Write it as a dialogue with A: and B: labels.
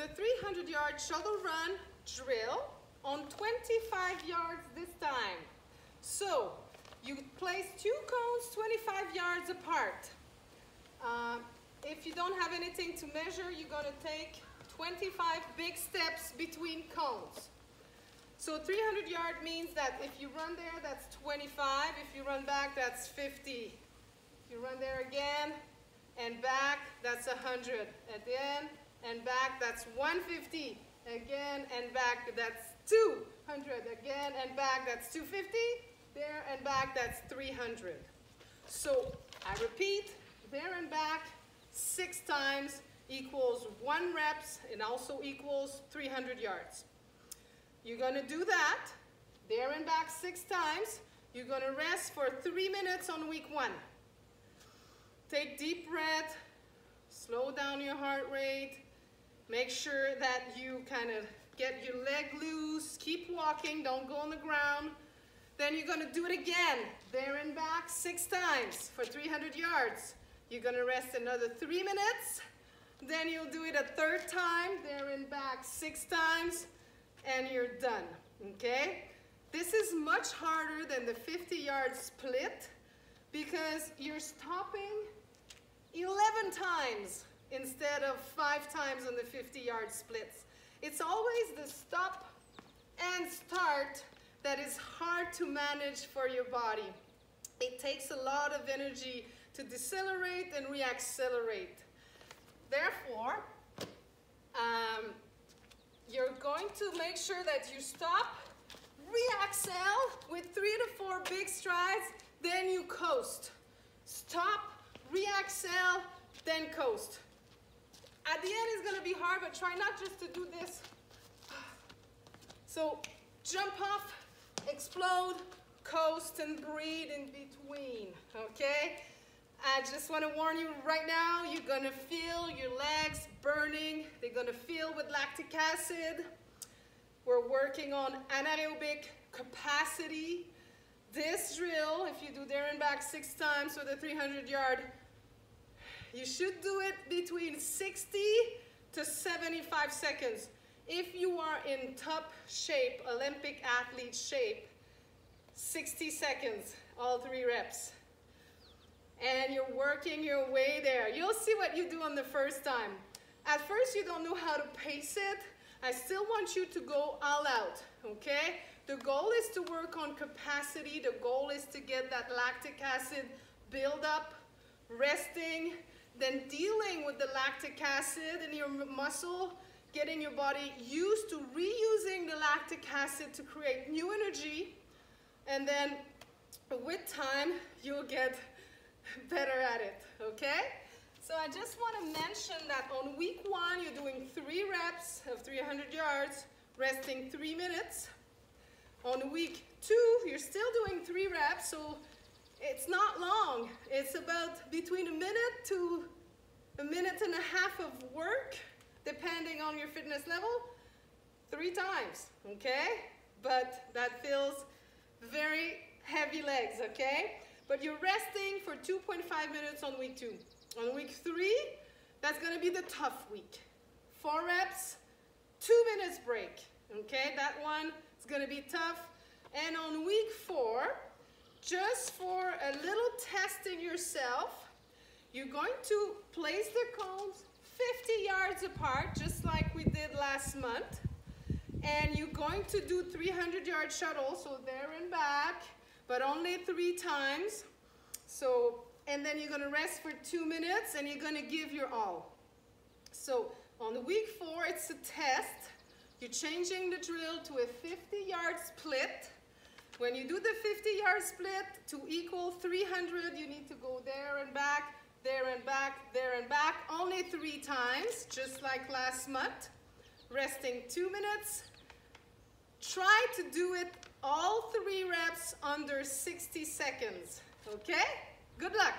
A: the 300 yard shuttle run drill on 25 yards this time. So you place two cones 25 yards apart. Uh, if you don't have anything to measure, you're gonna take 25 big steps between cones. So 300 yard means that if you run there, that's 25. If you run back, that's 50. If you run there again and back, that's 100. At the end and back, that's 150. Again and back, that's 200. Again and back, that's 250. There and back, that's 300. So I repeat, there and back, six times equals one reps and also equals 300 yards. You're gonna do that, there and back six times. You're gonna rest for three minutes on week one. Take deep breath, slow down your heart rate, make sure that you kind of get your leg loose, keep walking, don't go on the ground. Then you're gonna do it again, there and back six times for 300 yards. You're gonna rest another three minutes. Then you'll do it a third time, there and back six times, and you're done, okay? This is much harder than the 50 yard split because you're stopping 11 times instead of five times on the 50 yard splits. It's always the stop and start that is hard to manage for your body. It takes a lot of energy to decelerate and reaccelerate. Therefore, um, you're going to make sure that you stop, reaccel with three to four big strides, then you coast. Stop, reaccel, then coast. At the end it's gonna be hard, but try not just to do this. So jump off, explode, coast, and breathe in between, okay? I just want to warn you right now, you're to feel your legs burning. They're to fill with lactic acid. We're working on anaerobic capacity. This drill, if you do there and back six times for the 300 yard, you should do it between 60 to 75 seconds. If you are in top shape, Olympic athlete shape, 60 seconds, all three reps and you're working your way there. You'll see what you do on the first time. At first, you don't know how to pace it. I still want you to go all out, okay? The goal is to work on capacity. The goal is to get that lactic acid build up, resting, then dealing with the lactic acid in your muscle, getting your body used to reusing the lactic acid to create new energy. And then with time, you'll get better at it, okay? So I just want to mention that on week one, you're doing three reps of 300 yards, resting three minutes. On week two, you're still doing three reps, so it's not long. It's about between a minute to a minute and a half of work, depending on your fitness level, three times, okay? But that feels very heavy legs, okay? But you're resting for 2.5 minutes on week two. On week three, that's gonna be the tough week. Four reps, two minutes break. Okay, that one is gonna be tough. And on week just for a little testing yourself, you're going to place the cones 50 yards apart, just like we did last month. And you're going to do 300 yard shuttle, so there and back, but only three times. So, and then you're gonna rest for two minutes and you're gonna give your all. So on the week four, it's a test. You're changing the drill to a 50 yard split. When you do the 50 yard split to equal 300, you need to go there and back, there and back, there and back, only three times, just like last month. Resting two minutes. Try to do it all three reps under 60 seconds, okay? Good luck.